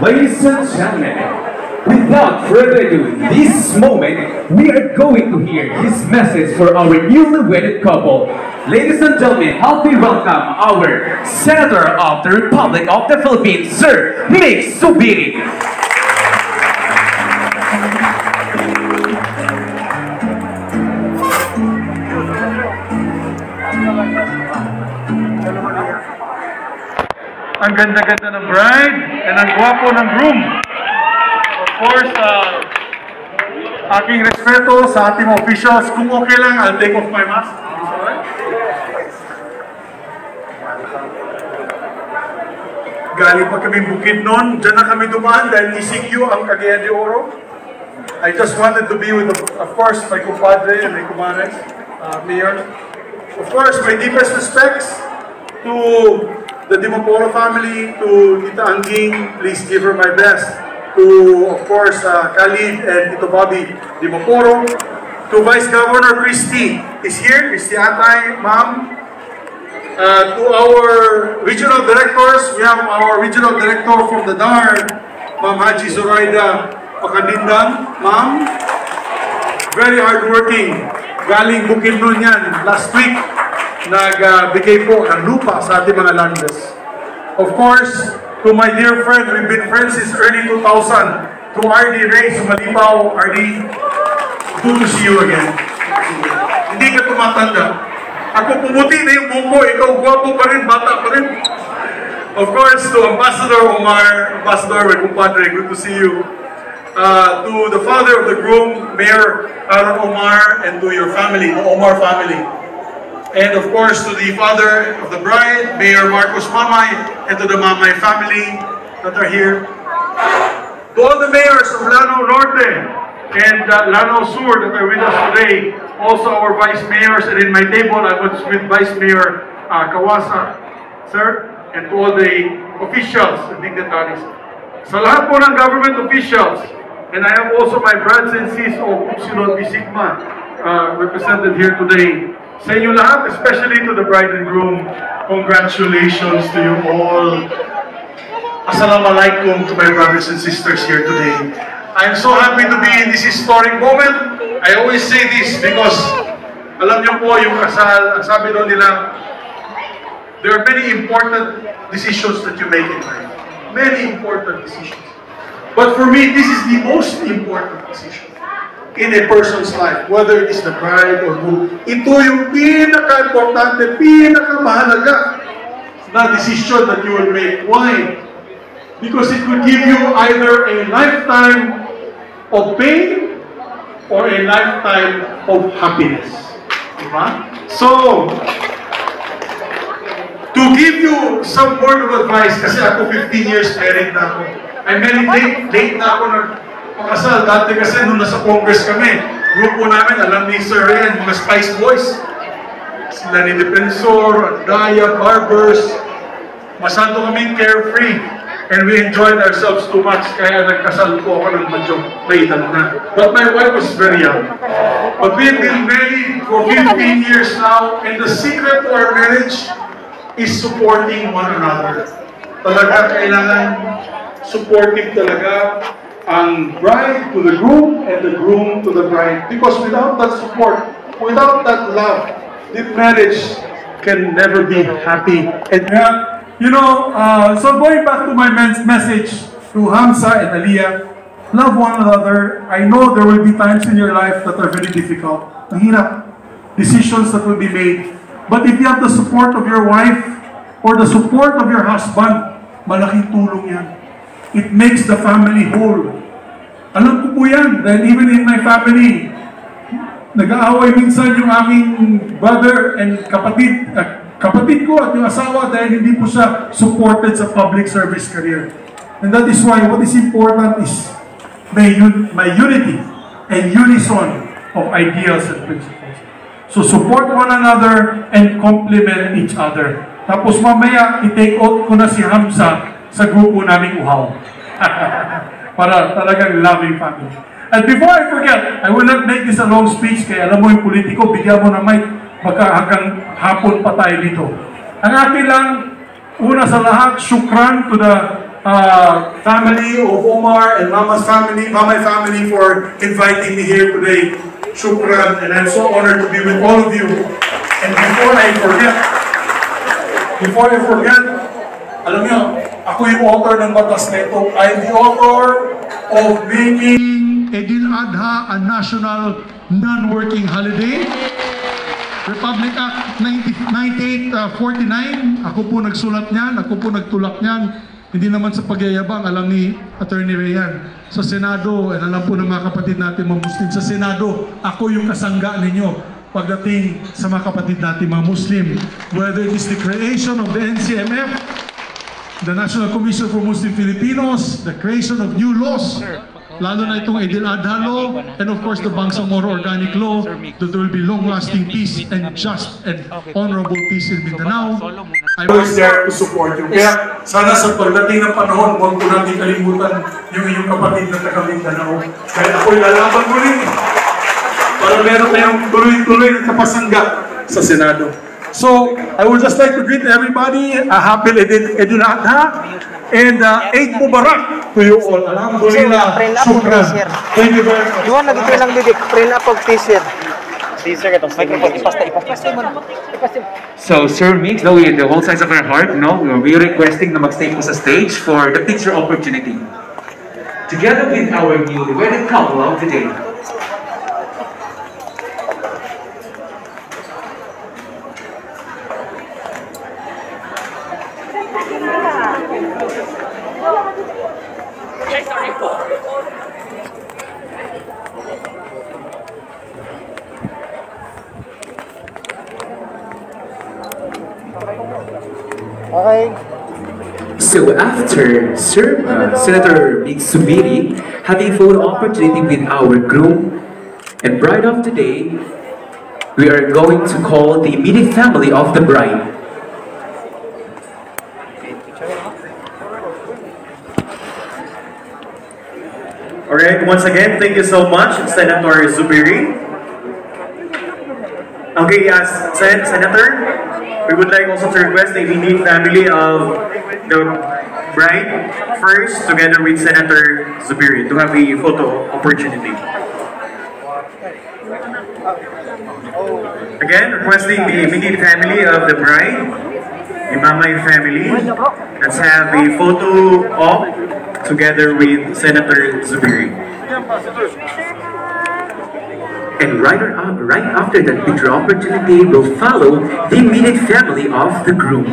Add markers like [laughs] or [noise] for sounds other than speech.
Ladies and gentlemen, without further ado, this moment, we are going to hear his message for our newly wedded couple. Ladies and gentlemen, help me welcome our Senator of the Republic of the Philippines, Sir Nick Subiri. Ang ganda-ganda ng bride and ang gwapo ng groom. Of course, uh, aking respeto sa ating officials. Kung okay lang, I'll take off my mask. Galing pa kami bukid noon. Diyan na kami dumaan dahil ECQ ang Cagayan de Oro. I just wanted to be with, of course, my compadre and my comadre, uh, Mayor. Of course, my deepest respects to the Dimopolo family, to Tita Anging, please give her my best. To, of course, uh, Khalid and Tito Bobby Dimopolo. To Vice Governor Christy is here, Christy Atay, Ma'am. Uh, to our regional directors, we have our regional director from the DAR, Ma'am Haji Zoraida Pakandindan. Ma'am, very hardworking. Galing Bukidnon yan. Last week, nagbigay po ng lupa sa ating mga landes. Of course, to my dear friend, we've been friends since early 2000, to RD Ray Sumalipaw, RD, good to see you again. Hindi ka tumatanda. Ako pumuti na yung buko, ikaw gwapo pa rin, bata pa rin. Of course, to Ambassador Omar, Ambassador, my compadre, good to see you. Uh, to the father of the groom, Mayor Aaron Omar, and to your family, the Omar family. And of course, to the father of the bride, Mayor Marcos Mamay, and to the Mamay family that are here. To all the mayors of Lanao Norte and uh, Sur that are with us today, also our vice mayors, and in my table I was with Vice Mayor uh, Kawasa, sir, and to all the officials and dignitaries. Sa po ng government officials, and I have also my brothers and sisters of Upsilon Pi Sigma uh, represented here today. Sa inyo lahat, especially to the bride and groom, congratulations to you all. Assalamualaikum to my brothers and sisters here today. I'm so happy to be in this historic moment. I always say this because alam niyo po yung kasal, sabi doon nila, there are many important decisions that you make in life. Many important decisions. But for me, this is the most important decision in a person's life, whether it is the bride or groom. Ito yung pinaka-importante, pinaka-mahalaga na decision that you will make. Why? Because it could give you either a lifetime of pain or a lifetime of happiness. Diba? So, to give you some word of advice, kasi ako 15 years married na ako. I married late, late na ako nagpakasal. Dati kasi nung nasa Congress kami, grupo namin, alam ni Sir Ryan, mga Spice Boys. Sila ni Defensor, Daya, Barbers. Masyado kaming carefree. And we enjoyed ourselves too much, kaya nagkasal po ako ng medyo may na. But my wife was very young. But we've been married for 15 years now, and the secret to our marriage is supporting one another. Talaga kailangan supportive talaga ang bride to the groom and the groom to the bride. Because without that support, without that love, the marriage can never be happy. And Yeah, you know, uh, so going back to my message to Hamza and Aliyah, love one another. I know there will be times in your life that are very difficult. Mahirap. Decisions that will be made. But if you have the support of your wife or the support of your husband, malaking tulong yan. It makes the family whole. Alam ko po yan, dahil even in my family, nag-aaway minsan yung aming brother and kapatid, uh, kapatid ko at yung asawa dahil hindi po siya supported sa public service career. And that is why what is important is may, un- may unity and unison of ideals and principles. So support one another and complement each other. Tapos mamaya, i-take out ko na si Hamza sa grupo naming uhaw. [laughs] Para talagang loving family. And before I forget, I will not make this a long speech kaya alam mo yung politiko, bigyan mo ng mic, baka hanggang hapon pa tayo dito. Ang akin lang, una sa lahat, syukran to the uh, family of Omar and Mama's family, Mama's family for inviting me here today. Shukran, and I'm so honored to be with all of you. And before I forget, before I forget, alam niyo, ako yung author ng batas na ito. I'm the author of making Edil Adha a national non-working holiday. Republic Act 90 9849, ako po nagsulat niyan, ako po nagtulak niyan. Hindi naman sa pagyayabang, alam ni Attorney Rayan. Sa Senado, and alam po ng mga kapatid natin mga Muslim, sa Senado, ako yung kasangga ninyo pagdating sa mga kapatid natin mga Muslim. Whether it is the creation of the NCMF, the National Commission for Muslim Filipinos, the creation of new laws, lalo na itong Edil Adha Law, and of course the Bangsamoro Organic Law, that there will be long-lasting peace and just and honorable peace in Mindanao. I was there to support you. Kaya sana sa pagdating ng panahon, huwag ko natin kalimutan yung inyong kapatid na taga Mindanao. Kaya ako'y lalaban mo rin para meron tayong tuloy-tuloy na kapasangga sa Senado. So, I would just like to greet everybody, a happy Eid Eid Adha, and uh, Eid Mubarak to you all. Alhamdulillah, shukran. Thank you very much. Iwan lagi lang bidik, print up mo. Ipasta. So, Sir Mix, no, with the whole size of our heart, no, we're requesting na magstay po sa stage for the picture opportunity. Together with our newly wedded couple of the day. Okay. So after Sir, uh, Senator Big Subiri having photo opportunity with our groom and bride of the day, we are going to call the immediate family of the bride. Alright, once again, thank you so much, Senator Zubiri. Okay, yes, Sen- Senator, we would like also to request the immediate family of the bride first, together with Senator Zubiri, to have a photo opportunity. Again, requesting the immediate family of the bride, the Mamay family. Let's have a photo op together with Senator Zubiri. And right, ar- right after that picture opportunity will follow the immediate family of the groom.